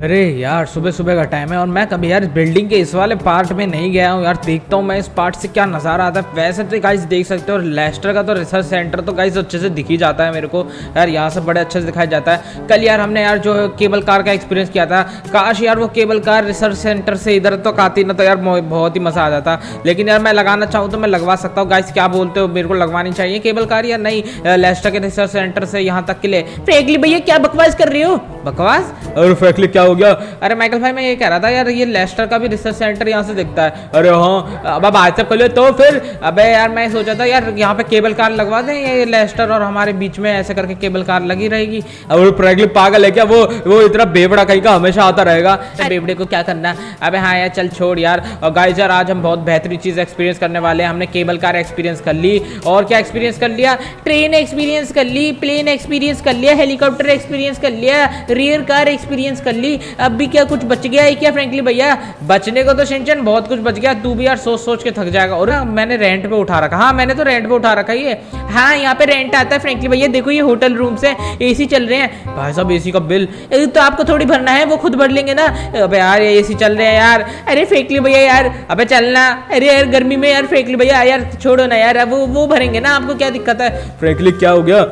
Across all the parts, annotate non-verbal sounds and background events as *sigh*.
अरे यार सुबह सुबह का टाइम है और मैं कभी यार बिल्डिंग के इस वाले पार्ट में नहीं गया हूँ यार। देखता हूँ मैं इस पार्ट से क्या नज़ारा आता है। वैसे तो गाइस देख सकते हो और लेस्टर का तो रिसर्च सेंटर तो गाइस अच्छे से दिख ही जाता है मेरे को। यार यहाँ से बड़े अच्छे से दिखाई जाता है। कल यार हमने यार जो केबल कार का एक्सपीरियंस किया था। काश यार वो केबल कार रिसर्च सेंटर से इधर तक आती ना तो यार बहुत ही मज़ा आ जाता। लेकिन यार मैं लगाना चाहूँ तो मैं लगवा सकता हूँ। गाइस क्या बोलते हो? मेरे को लगवानी चाहिए केबल कार या नहीं? लेस्टर के रिसर्च सेंटर से यहाँ तक के लिए। फ्रेंकली भैया, क्या बकवास कर रही हो? बकवास? अरे फ्रेंकली क्या हो गया? अरे माइकल भाई मैं ये कह रहा था यार ये लेस्टर का भी रिसर्च सेंटर यहाँ से दिखता है। अरे हाँ अब अब आज कर तो फिर? अबे यार मैं सोचा था यार यहाँ पे केबल कार लगवा दें ये लेस्टर और हमारे बीच में ऐसे करके केबल कार लगी रहेगी? अब फ्रेंकली पागल है क्या? वो वो इतना बेबड़ा कहीं का हमेशा आता रहेगा। बेबड़े को क्या करना? अबे हाँ यार चल छोड़ यार। और गाइस यार आज हम बहुत बेहतरीन चीज़ एक्सपीरियंस करने वाले हैं। हमने केबल कार एक्सपीरियंस कर ली। और क्या एक्सपीरियंस कर लिया? ट्रेन एक्सपीरियंस कर ली प्लेन एक्सपीरियंस कर लिया हेलीकॉप्टर एक्सपीरियंस कर लिया रियर कार एक्सपीरियंस कर ली। अब भी क्या कुछ बच गया है क्या फ्रेंकली भैया? बचने को तो सिंचन बहुत कुछ बच गया। तू भी यार सोच सोच के थक जाएगा। और मैंने रेंट पे उठा रखा। हाँ मैंने तो रेंट पे उठा रखा ही है, यहाँ पे रेंट आता है फ्रेंकली भैया। देखो ये होटल रूम से एसी चल रहे हैं। भाई साहब एसी का बिल तो आपको थोड़ी भरना है, वो खुद भर लेंगे ना। अबे यार, ये एसी चल रहे हैं यार। अरे फेंकली भैया यार, अबे चलना। अरे यार, गर्मी में यार फेंकली भैया, यार छोड़ो ना यार। वो वो भरेंगे ना, आपको क्या दिक्कत है? फ्रेंकली क्या हो गया?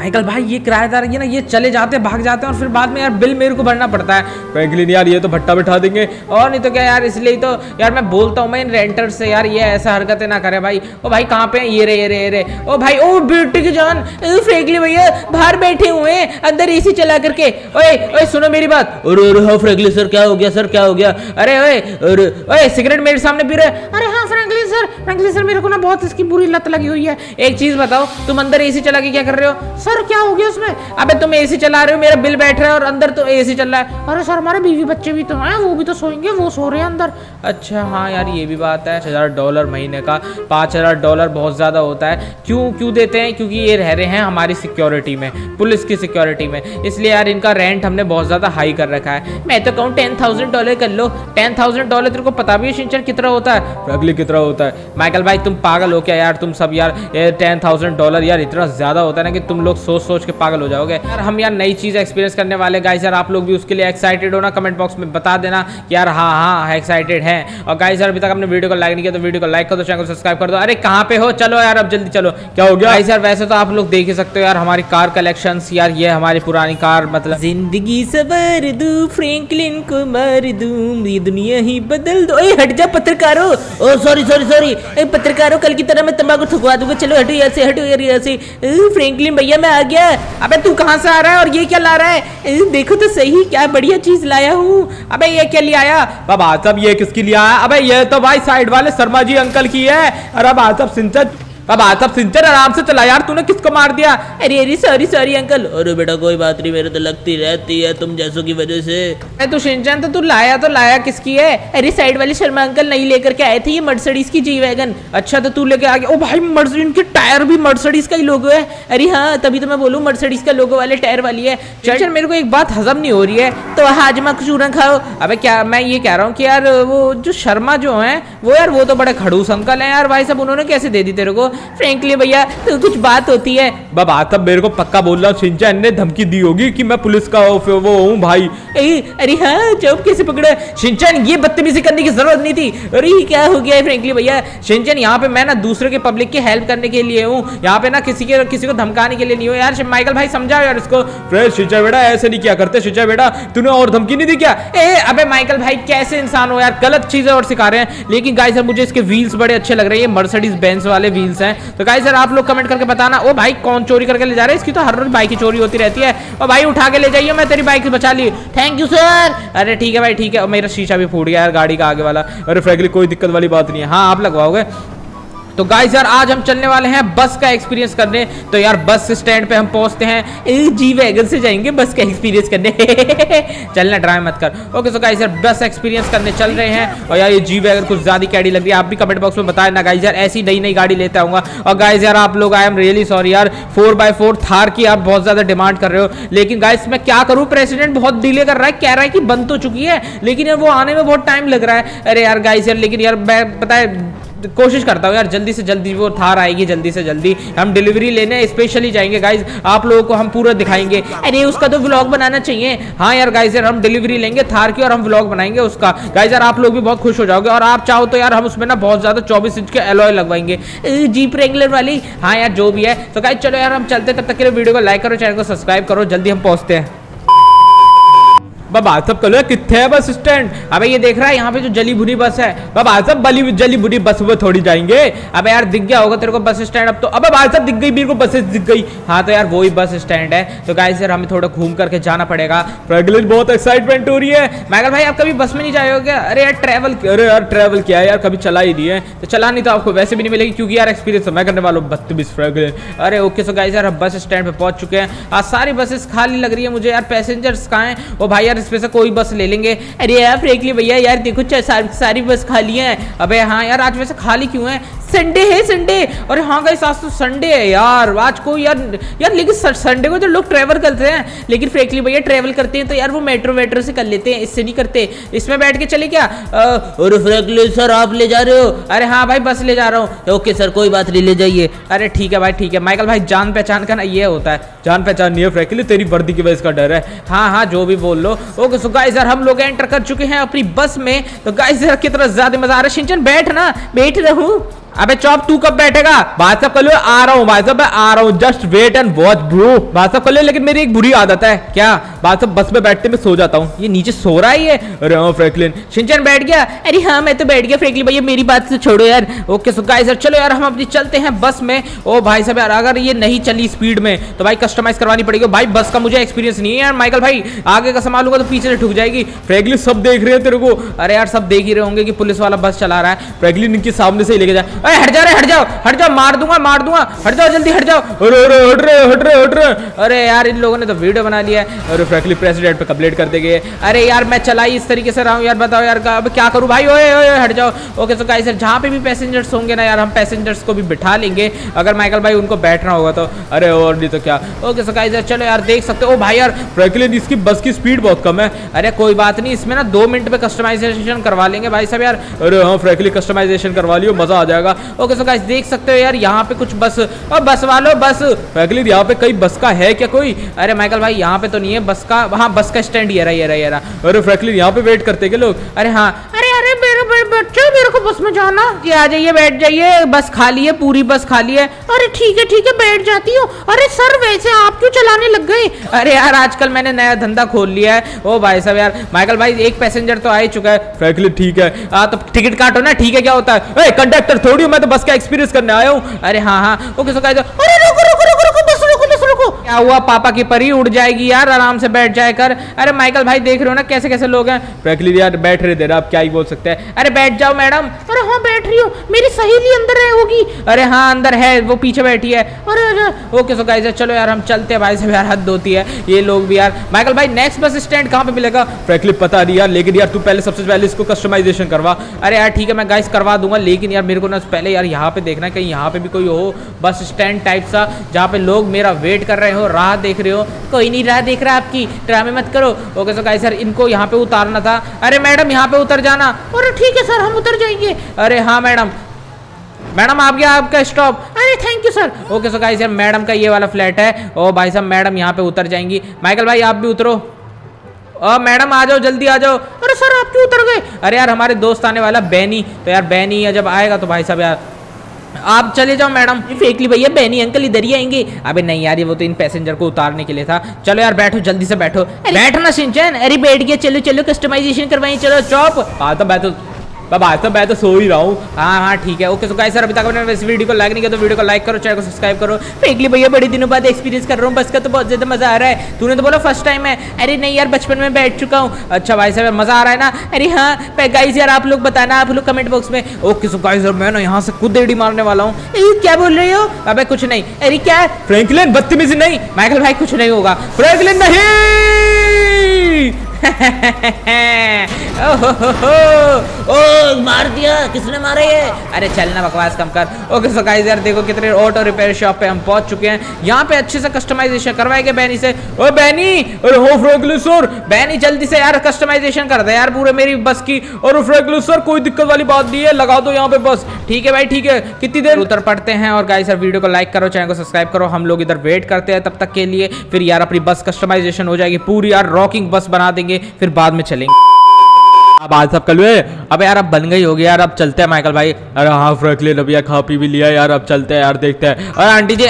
माइकल भाई ये किराएदार ये ना ये चले जाते हैं भाग जाते हैं और फिर बाद में यार बिल मेरे को भरना पड़ता है। फ्रेंकली यार ये तो भट्टा बिठा देंगे। और नहीं तो क्या यार इसलिए तो यार मैं बोलता हूँ मैं इन रेंटर से यार ये ऐसा हरकतें ना करे भाई। ओ भाई कहाँ पे ये रे ये रे ये रे। ओ भाई ओ ब्यूटी की जान फ्रेंकली भैया बाहर बैठे हुए हैं अंदर एसी चला करके। ओए ओए सुनो मेरी बात। अरे अरे हाँ फ्रेंकली सर क्या हो गया सर क्या हो गया? अरे ओए अरे ओए सिगरेट मेरे सामने पी रहे अरे हाँ फ्रेंकली। सर फ्रेंकली सर, मेरे को ना बहुत इसकी बुरी लत लगी हुई है। एक चीज़ बताओ, तुम अंदर एसी चला के क्या कर रहे हो? सर, क्या हो गया उसमें? अबे, तुम एसी चला रहे हो, मेरा बिल बैठ रहा है और अंदर तो एसी चल रहा है। अरे सर, हमारे बीवी बच्चे भी तो हैं, वो भी तो सोएँगे, वो सो रहे हैं अंदर। अच्छा हाँ यार, ये भी बात है हज़ार डॉलर महीने का, पाँच हज़ार डॉलर बहुत ज़्यादा होता है। क्यों क्यों देते हैं? क्योंकि ये रह रहे हैं हमारी सिक्योरिटी में, पुलिस की सिक्योरिटी में। इसलिए यार, इनका रेंट हमने बहुत ज़्यादा हाई कर रखा है। मैं तो कहूँ टेन थाउज़ेंड डॉलर कर लो। टेन थाउज़ेंड डॉलर तेरे को पता भी है कितना होता है? अगली कितना होता है? माइकल भाई, तुम पागल हो क्या यार? तुम सब यार टेन थाउज़ेंड डॉलर यार इतना ज़्यादा होता है ना कि तुम लोग सोच सोच के पागल हो जाओगे। यार, हम यार नई चीज़ एक्सपीरियंस करने वाले गाइस यार, आप लोग भी उसके लिए एक्साइटेड हो ना कमेंट बॉक्स में बता देना कि यार हाँ हाँ एक्साइटेड है। और गाइस यार, अभी तक हमने वीडियो को लाइक नहीं किया तो वीडियो को लाइक कर दो चैनल को सब्सक्राइब कर दो। अरे, कहाँ पे हो? चलो यार, अब जल्दी चलो। क्या हो गया? यार, वैसे तो आप लोग देख ही सकते हो यार, हमारी कार कलेक्शन यार, ये हमारी पुरानी कार मतलब ज़िंदगी सबर दू फ्रेंकलिन को मार दू, ये दुनिया ही बदल दो। हट जा, पत्रकारो। सॉरी सॉरी सॉरी पत्रकारों, कल की तरह मैं तंबाकू ठुकवा दूँगा। चलो, हटो यहाँ से, हटो यार यहाँ से। फ्रेंकलिन भैया, मैं आ गया। अबे, तू कहाँ से आ रहा है और ये क्या ला रहा है? देखो तो सही, क्या बढ़िया चीज़ लाया हूँ। अबे, ये क्या ले आया? बाबा साहब ये किसकी लिया है अबे, ये तो भाई साइड वाले शर्मा जी अंकल की है। अरे बाबा साहब सिंचन अब आज सब सिंचर आराम से चला यार तूने किसको मार दिया? अरे अरे सॉरी सॉरी अंकल अरे बेटा कोई बात नहीं मेरे तो लगती रहती है तुम जैसों की वजह से। तू सिंचन तो तू लाया तो लाया किसकी है? अरे साइड वाले शर्मा अंकल नहीं लेकर के आए थे ये मर्सडीज की जी वैगन अच्छा तो तू लेके आ गया। ओ भाई मर्सडीज इनके टायर भी मर्सडीज का ही लोगो है। अरे हाँ तभी तो मैं बोलूँ मर्सडीज का लोगो वाले टायर वाली है। चल। मेरे को एक बात हजम नहीं हो रही है तो हाजमा चूरन खाओ। अबे क्या मैं ये कह रहा हूँ कि यार वो जो शर्मा जो है वो यार वो तो बड़े खड़ूस अंकल है यार। भाई सब उन्होंने कैसे दे दी तेरे को? फ्रेंकली भैया तो कुछ बात होती है। बाबा तब मेरे को पक्का बोल रहा हूँ सिंचन ने धमकी दी होगी कि मैं पुलिस का वो हूँ भाई। ए, अरे हाँ चौप कैसे पकड़ा? सिंचन ये बदतमीजी करने की ज़रूरत नहीं थी। अरे क्या हो गया है फ्रेंकली भैया? सिंचन यहाँ पे मैं ना दूसरे के पब्लिक की हेल्प करने के लिए हूँ। यहाँ पे ना किसी के किसी को धमकाने के लिए नहीं हो। यार माइकल भाई समझाओ यार इसको। सिंचा बेटा ऐसे नहीं क्या करते। सिंचा बेटा तूने और धमकी नहीं दी क्या? ए अबे माइकल भाई कैसे इंसान हो यार? गलत चीज़ें और सिखा रहे हैं। लेकिन गाइस मुझे इसके व्हील्स बड़े अच्छे लग रहे हैं। मर्सिडीज बेंस वाले व्हील्स हैं। तो गाइस सर आप लोग कमेंट करके बताना, ओ भाई कौन चोरी करके ले जा रहे हैं? इसकी तो हर रोज बाइक की चोरी होती रहती है। और भाई उठा के ले जाइए, मैं तेरी बाइक बचा ली। थैंक यू सर अरे ठीक है भाई, ठीक है। मेरा शीशा भी फूट गया यार, गाड़ी का आगे वाला। अरे फ्रेंकली कोई दिक्कत वाली बात नहीं है। हाँ आप लगवाओगे? तो गाइस यार, आज हम चलने वाले हैं बस का एक्सपीरियंस करने। तो यार, बस स्टैंड पे हम पहुँचते हैं। जी वैगन से जाएँगे बस का एक्सपीरियंस करने। *laughs* चलना ड्राई मत कर। ओके तो गाइस यार, बस एक्सपीरियंस करने चल रहे हैं। और यार, ये जी वैगन कुछ ज़्यादा कैडी लग रही है। आप भी कमेंट बॉक्स में बताए ना गाइस यार, ऐसी नई नई गाड़ी लेता हूँ और गाइस यार, आप लोग आई एम रियली सॉरी यार। फोर बाय थार की आप बहुत ज़्यादा डिमांड कर रहे हो। लेकिन गाइस मैं क्या करूँ? प्रेसिडेंट बहुत डिले कर रहा है। कह रहा है कि बंद तो चुकी है। लेकिन यार, वो आने में बहुत टाइम लग रहा है। अरे यार गाइस यार, लेकिन यार, मैं है कोशिश करता हूँ यार, जल्दी से जल्दी, वो थार आएगी जल्दी से जल्दी। हम डिलीवरी लेने स्पेशली जाएँगे गाइज़ आप लोगों को हम पूरा दिखाएँगे। अरे, उसका तो व्लॉग बनाना चाहिए। हाँ यार गाइज़ यार, हम डिलीवरी लेंगे थार की और हम व्लॉग बनाएँगे उसका। गाइज़ यार, आप लोग भी बहुत खुश हो जाओगे और आप चाहो तो यार, हम उसमें ना बहुत ज़्यादा चौबीस इंच के एलॉय लगवाएँगे। जीप रेगुलर वाली? हाँ यार, जो भी है। तो गाइज़ चलो यार, हम चलते तब तक के लिए वीडियो को लाइक करो चैनल को सब्सक्राइब करो। जल्दी हम पहुँचते हैं। बाबा सब कलो कितने है बस स्टैंड? अबे, ये देख रहा है, यहाँ पे जो जली भुनी बस है। बाबा सब बली जली भुनी बस वो थोड़ी जाएँगे। अबे यार, दिख गया होगा तेरे को बस स्टैंड अब तो। अबे भाई साहब दिख गई, मेरे को बसेस दिख गई। हाँ तो यार वही बस स्टैंड है। तो गाइस यार, हमें थोड़ा घूम करके जाना पड़ेगा। प्रेगलिन बहुत एक्साइटमेंट हो रही है। मैगल भाई, आप कभी बस में नहीं जाए हो क्या? अरे यार ट्रैवल अरे यार ट्रैवल किया है यार, कभी चला ही नहीं है। तो चला नहीं तो आपको, वैसे भी नहीं मिलेगी, क्योंकि यार एक्सपीरियंस मैं करने वाला हूँ बत्तीस फ्रेगलिन अरे ओके सो गाइस यार, हम बस स्टैंड पे पहुँच चुके हैं। आज सारी बसेस खाली लग रही है मुझे। यार पैसेंजर्स कहाँ हैं? वो भाई, यार इसमें से कोई बस ले लेंगे। अरे यार फ्रेंकली भैया यार देखो सारी, बस खाली है। अब हाँ यार आज वैसे खाली क्यों है? संडे है संडे अरे हाँ गई आज तो संडे है यार। आज को यार यार, लेकिन संडे को तो लोग ट्रैवल करते हैं। लेकिन फ्रेंकली भैया ट्रैवल करते हैं तो यार वो मेट्रो वेट्रो से कर लेते हैं, इससे नहीं करते। इसमें बैठ के चले क्या? अरे फ्रेंकली सर आप ले जा रहे हो। अरे हाँ भाई, बस ले जा रहा हूँ। ओके सर कोई बात नहीं, ले जाइए। अरे ठीक है भाई, ठीक है। माइकल भाई, जान पहचान का ना ये होता है। जान पहचान नहीं है फ्रेंकली तेरी वर्दी की वजह इसका डर है। हाँ हाँ जो भी बोल लो। ओके सो गाइस यार, हम लोग एंटर कर चुके हैं अपनी बस में। तो गाइस यार, कितना ज़्यादा मज़ा आ रहा है। सिंचन बैठ ना। बैठ रहूँ। अबे चौप, तू कब बैठेगा? बात साहब कल आ रहा हूँ भाई साहब मैं आ रहा हूँ just wait and watch bro बात साहब कल लेकिन मेरी एक बुरी आदत है। क्या? बात साहब बस में बैठते मैं सो जाता हूँ। ये नीचे सो रहा ही है। अरे हाँ फ्रैंकलिन शिंचन बैठ गया। अरे हाँ मैं तो बैठ गया फ्रैंकलिन भैया, मेरी बात से छोड़ो यार। ओके सो गाइस चलो यार, हम अपनी चलते हैं बस में। ओ भाई साहब यार, अगर ये नहीं चली स्पीड में तो भाई कस्टमाइज करवानी पड़ेगी। भाई, बस का मुझे एक्सपीरियंस नहीं है यार माइकल भाई। आगे का संभालूँगा तो पीछे से ठुक जाएगी। फ्रैंकलिन सब देख रहे हैं तेरे को। अरे यार, सब देख ही रहे होंगे कि पुलिस वाला बस चला रहा है। फ्रैंकलिन इनके सामने से ही लेके जाए हट जा रहे हट जाओ हट जाओ, मार दूँगा मार दूँगा। हट जाओ, जल्दी हट जाओ। अरे अरे, हट रहे हट रहे हट रहे। अरे यार, इन लोगों ने तो वीडियो बना लिया है। अरे, फ्रैंकली प्रेसिडेंट पे कंप्लेंट कर देंगे अरे यार, मैं चलाई इस तरीके से रहा हूँ। यार, बताओ यार, अब क्या करूँ? भाई, ओए ओए हट जाओ। ओके सो गाइस सर जहाँ पे भी पैसेंजर्स होंगे ना यार, हम पैसेंजर्स को भी बिठा लेंगे। अगर माइकल भाई उनको बैठना होगा तो। अरे, और नहीं तो क्या। ओके सो गाइस चलो यार, देख सकते हो। भाई यार फ्रैंकलिन इसकी बस की स्पीड बहुत कम है। अरे, कोई बात नहीं, इसमें ना दो मिनट में कस्टमाइजेशन करवा लेंगे भाई साहब यार। अरे हाँ फ्रैंकली कस्टमाइजेशन करवा लियो, मज़ा आ जाएगा। ओके सो गाइस देख सकते हो यार, यहाँ पे कुछ बस और बस वालों, बस। अगली यहाँ पे कई बस का है क्या कोई? अरे माइकल भाई, यहाँ पे तो नहीं है, बस का हाँ बस का स्टैंड ये रहा ये रहा ये रहा। अरे फ्रैंकलिन यहाँ पे वेट करते क्या लोग? अरे हाँ अरे अरे मेरे मेरे को बस में जाना। ये आ जाइए बैठ जाइए बस खाली है पूरी बस खाली है। अरे ठीक है ठीक है बैठ जाती हूँ। अरे सर वैसे आप क्यों चलाने लग गए? अरे यार आजकल मैंने नया धंधा खोल लिया है। ओ भाई साहब यार माइकल भाई एक पैसेंजर तो आ ही चुका है। फ्रैंकलिन ठीक है। आ, तो टिकट काटो ना ठीक है क्या होता है? कंडक्टर थोड़ी हूँ मैं तो बस का एक्सपीरियंस करने आया हूँ। अरे हाँ हाँ ओके सो अरे क्या हुआ? पापा की परी उड़ जाएगी यार, आराम से बैठ जाए कर अरे माइकल भाई, देख रहे हो ना कैसे कैसे लोग हैं? फ्रैंकलिन यार बैठ रहे देर आप क्या ही बोल सकते हैं। अरे बैठ जाओ मैडम। अरे हाँ बैठ रही हूँ। मेरी सहेली अंदर है होगी। अरे हाँ अंदर है, वो पीछे बैठी है। अरे अरे। ओके सो गाइस चलो यार, हम चलते हैं भाई, से यार हद होती है। ये लोग भी यार। माइकल भाई नेक्स्ट बस स्टैंड कहाँ पे मिलेगा? फ्रैंकलिन पता नहीं यार, लेकिन यार तू पहले सबसे पहले इसको कस्टमाइजेशन करवा। अरे यार, ठीक है, मैं गाइस करवा दूँगा, लेकिन यार मेरे को ना पहले यार यहाँ पे देखना कहीं यहाँ पे भी कोई हो बस स्टैंड टाइप सा, जहाँ पे लोग मेरा वेट कर रहे हो। राह देख रहे हो। कोई नहीं, राह देख रहा आपकी। ड्रामे मत करो। ओके सो गाइस सर इनको यहाँ पे उतारना था। अरे मैडम, यहाँ पे उतर जाना। अरे ठीक है सर, हम उतर जाएँगे। अरे हाँ मैडम। मैडम, आप गया आपका स्टॉप? अरे, thank you sir. Okay so guys यार, मैडम का ये वाला फ्लैट है। ओ भाई साहब, मैडम यहाँ पे उतर जाएँगी। माइकल भाई, आप भी उतरो। मैडम, आ जाओ, जल्दी आ जाओ। अरे सर, आप क्यों उतर गए? अरे यार, हमारे दोस्त आने वाला, बैनी। तो यार, बैनी जब आएगा तो भाई साहब यार। आप चले जाओ मैडम। फेंकली भैया बहनी अंकल इधर ही आएँगे। अबे नहीं यार ये वो तो इन पैसेंजर को उतारने के लिए था। चलो यार बैठो जल्दी से बैठो। बैठना सिंचन। अरे बैठ गया चलो चलो कस्टमाइजेशन करवाई चलो चौप। हाँ तो बैठो। बाबा तो मैं तो सो ही रहा हूँ। हाँ हाँ ठीक है। ओके सो गाइस सर अभी तक आपने इस वीडियो को लाइक नहीं किया तो वीडियो को लाइक करो चैनल को सब्सक्राइब करो। फेंकली भैया, बड़ी दिनों बाद एक्सपीरियंस कर रहा हूँ, बस का तो बहुत ज़्यादा मज़ा आ रहा है। तूने तो बोला फ़र्स्ट टाइम है। अरे नहीं यार, बचपन में बैठ चुका हूँ। अच्छा भाई साहब, मज़ा आ रहा है ना? अरे हाँ गाइस यार, आप लोग बताना, आप लोग कमेंट बॉक्स में। ओके सो गाइस यार मैं ना यहाँ से खुद एडी मारने वाला हूँ। क्या बोल रहे हो? अबे कुछ नहीं। अरे क्या? फ्रैंकलिन बदतमीजी नहीं। माइकल भाई, कुछ नहीं होगा। फ्रैंकलिन नहीं! *laughs* ओ मार दिया। किसने मारा ये? अरे चलना बकवास कम कर। ओके सो गाइस यार देखो कितने ऑटो रिपेयर शॉप पे हम पहुँच चुके हैं। यहाँ पे अच्छे से कस्टमाइजेशन करवाएँगे बैनी से। ओ बैनी अरे हो बैनी जल्दी से यार कस्टमाइजेशन कर दे यार पूरे मेरी बस की। और फ्रेगलिसर कोई दिक्कत वाली बात नहीं है। लगा दो यहाँ पे बस। ठीक है भाई, ठीक है। कितनी देर उतर पड़ते हैं और गाइस यार वीडियो को लाइक करो चैनल को सब्सक्राइब करो। हम लोग इधर वेट करते हैं तब तक के लिए। फिर यार अपनी बस कस्टमाइजेशन हो जाएगी। पूरी यार रॉकिंग बस बना देंगे। फिर बाद में चलेंगे। अब आज सब कल अबे यार, अब बन गई होगी यार। अब चलते हैं, माइकल भाई। अरे हाँ फ्रैंकलिन अभी यार खा पी भी लिया यार। अब चलते हैं यार, देखते हैं। अरे आंटी जी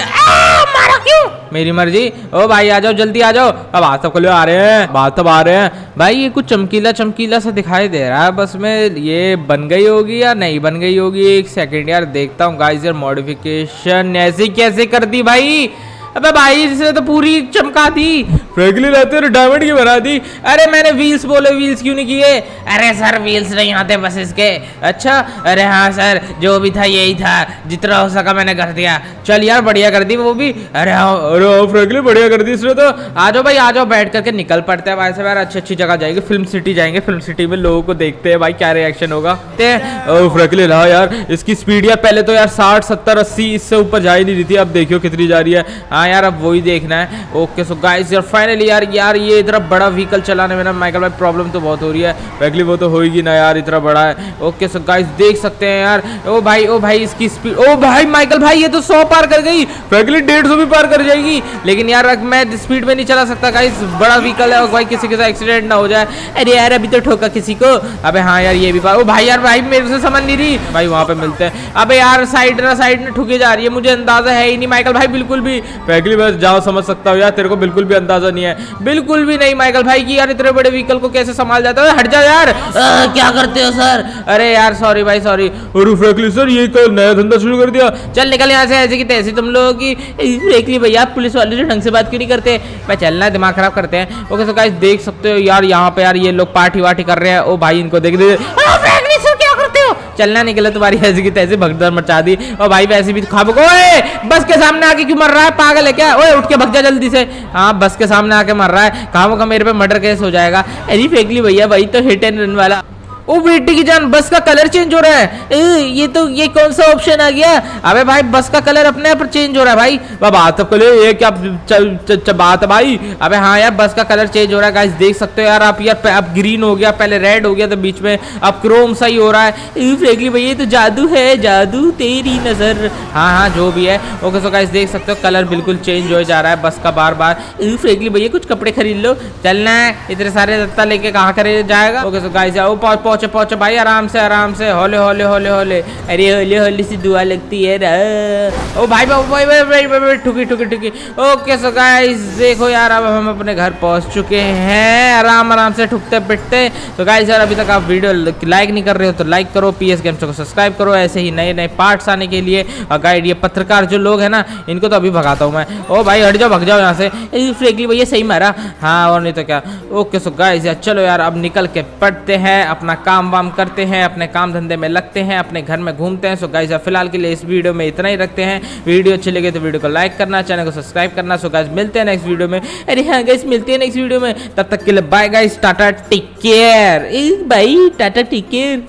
मेरी मर्ज़ी। ओ भाई, आ जाओ, जल्दी आ जाओ। अब आज सब कल आ रहे हैं। बात सब आ रहे हैं। भाई, ये कुछ चमकीला चमकीला सा दिखाई दे रहा है। बस में, ये बन गई होगी या नहीं बन गई होगी? एक सेकंड यार, देखता हूँ गाइस यार मॉडिफिकेशन ऐसे कैसे कर दी भाई? अबे भाई इसने तो पूरी चमका दी। फ्रैंकली रहते और डायमंड की बना दी। अरे मैंने व्हील्स बोले व्हील्स क्यों नहीं किए? अरे सर व्हील्स नहीं आते बस इसके अच्छा? अरे हाँ सर जो भी था यही था। जितना हो सका मैंने कर दिया। चल यार बढ़िया कर दी वो भी। अरे हाँ अरे हाँ फ्रैंकली बढ़िया कर दी इसने तो। आ जाओ भाई आ जाओ बैठ करके निकल पड़ते हैं भाई से। यार अच्छी अच्छी जगह जाएँगे। फ़िल्म सिटी जाएँगे फ़िल्म सिटी में लोगों को देखते हैं भाई क्या रिएक्शन होगा। फ्रैंकली रहा यार इसकी स्पीड यार पहले तो यार साठ सत्तर अस्सी इससे ऊपर जा ही नहीं रही थी। अब देखियो कितनी जा रही है। हाँ यार, अब वही देखना है। ओके सो गाइस यार फाइनली यार यार, ये इतना बड़ा व्हीकल चलाने में ना माइकल भाई प्रॉब्लम तो बहुत हो रही है। वैकली वो तो होगी ना यार, इतना बड़ा है। ओके सो गाइस देख सकते हैं यार। ओ भाई ओ भाई, इसकी स्पीड ओ भाई माइकल भाई, ये तो सौ पार कर गई। वैकली डेढ़ भी पार कर जाएगी। लेकिन यार मैं स्पीड में नहीं चला सकता गाइस बड़ा व्हीकल है। भाई, किसी के साथ एक्सीडेंट ना हो जाए। अरे यार, अभी तो ठोका किसी को। अबे हाँ यार, ये भी पार ओ भाई यार, भाई, मेरे से समझ नहीं रही। भाई, वहाँ पे मिलते हैं। अबे यार साइड ना साइड में ठुकी जा रही है। मुझे अंदाज़ा है ही नहीं माइकल भाई, बिल्कुल भी। वैकली बस जाओ समझ सकता हूँ यार तेरे को बिल्कुल भी अंदाज़ा नहीं है। बिल्कुल भी नहीं माइकल भाई की यार इतने बड़े व्हीकल को कैसे संभाल जाता है? हट जा यार। आ, क्या करते हो सर? अरे यार सॉरी भाई सॉरी फ्रैंकली सर ये कल नया धंधा शुरू कर दिया। चल निकल यहाँ से ऐसे की तैसे तुम लोगों की। फ्रैंकली भैया पुलिस वाले जो ढंग से बात क्यों नहीं करते? मैं चलना दिमाग खराब करते हैं। ओके सो गाइस देख सकते हो यार यहाँ पे यार ये लोग पार्टी वार्टी कर रहे हैं। ओ भाई इनको देख दे। करते नहीं गलत तुम्हारी ऐसी की तैसे भगदड़ मचा दी। और भाई वैसे भी खा ओए, बस के सामने आके क्यों मर रहा है, पागल है क्या? ओए, उठ के भग जा जल्दी से। हाँ बस के सामने आके मर रहा है। कहा मेरे पे मर्डर केस हो जाएगा। अरे फेंकली भैया भाई तो हिट एंड रन वाला। ओ बेटी की जान बस का कलर चेंज हो रहा है। ए, ये तो ये कौन सा ऑप्शन आ गया? अबे भाई बस का कलर अपने आप चेंज हो रहा है भाई। बात तो कलर ये क्या च, च, च, बात भाई? अबे हाँ यार बस का कलर चेंज हो रहा है गाइस देख सकते हो यार आप यार अब ग्रीन हो गया पहले रेड हो गया तो बीच में अब क्रोम सा ही हो रहा है। फ्रेंकली भैया तो जादू है जादू तेरी नज़र। हाँ हाँ जो भी है। ओके सो गाइस देख सकते हो कलर बिल्कुल चेंज हो जा रहा है बस का बार बार फ्रेंकली भैया कुछ कपड़े खरीद लो। चलना है इतने सारे दत्ता लेके कहाँ खरीद जाएगा? ओके सो गाइस पहुँच पहुँचे पहुँचे भाई, आराम से आराम से। होले होले होले होले। अरे, होले होले सी दुआ लगती है ओ भाई भाई भाई भाई भाई ठुकी ठुकी ठुकी। ओके सो गाइस देखो यार, अब हम अपने घर पहुँच चुके हैं। आराम आराम से ठुकते, पिटते। तो गाइस यार, अभी तक आप वीडियो लाइक नहीं कर रहे हो तो लाइक करो पी एस गेम्स को सब्सक्राइब करो, ऐसे ही नए नए पार्ट्स आने के लिए। और गाइड ये पत्रकार जो लोग हैं ना, इनको तो अभी भगाता हूँ मैं। ओ भाई, हट जाओ, भग जाओ यहाँ से। फ्रेंकली भैया, सही मारा। हाँ और नहीं तो क्या। ओके सो गाइस यार, चलो यार, अब निकल के पढ़ते हैं अपना काम वाम करते हैं, अपने काम धंधे में लगते हैं, अपने घर में घूमते हैं। सो गाइज़ फ़िलहाल के लिए इस वीडियो में इतना ही रखते हैं। वीडियो अच्छी लगे तो वीडियो को लाइक करना चैनल को सब्सक्राइब करना। सो गाइज़ मिलते हैं नेक्स्ट वीडियो में। अरे हाँ गाइज़ मिलते हैं नेक्स्ट वीडियो में। तब तक के लिए bye guys tata take care bye tata take care